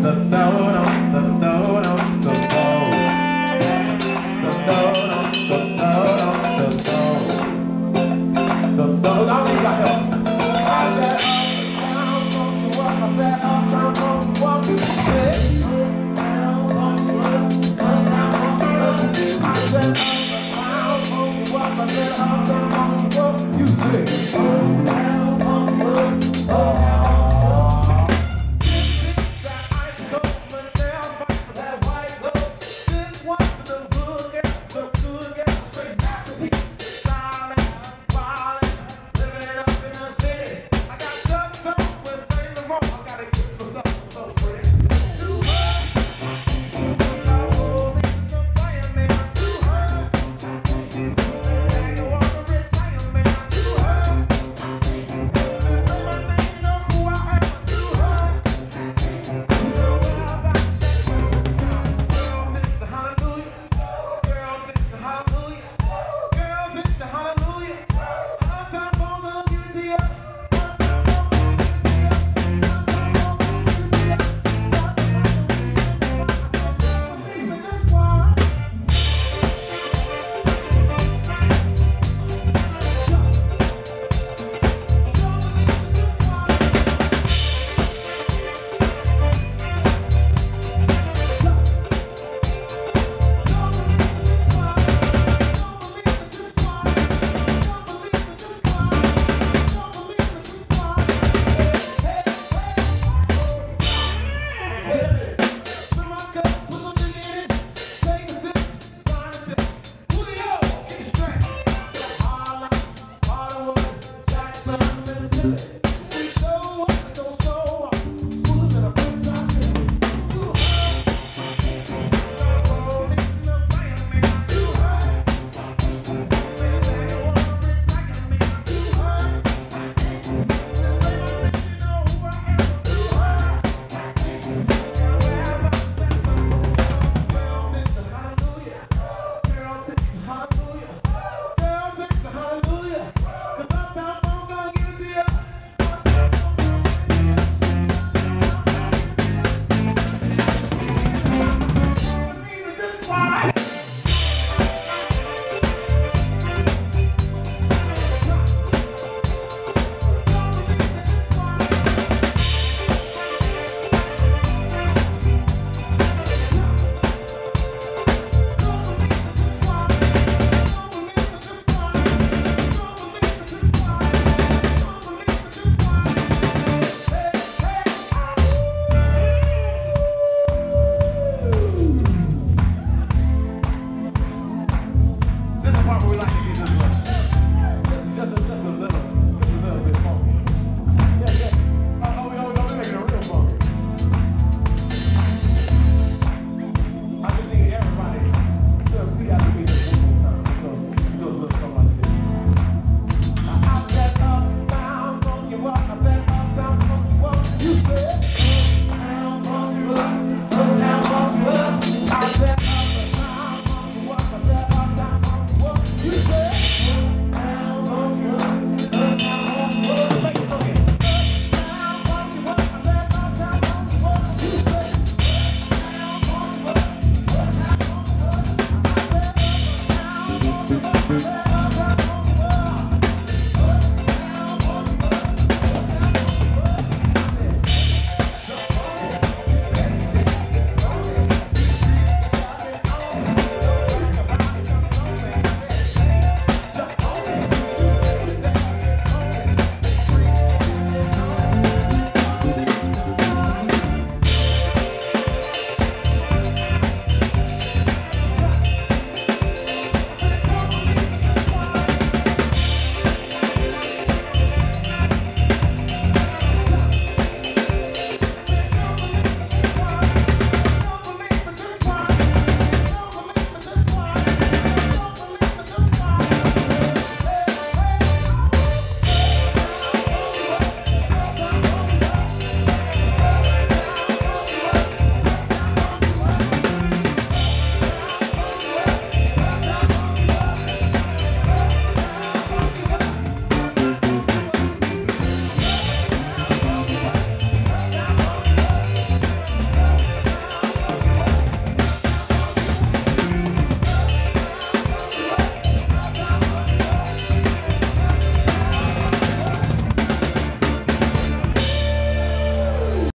The power.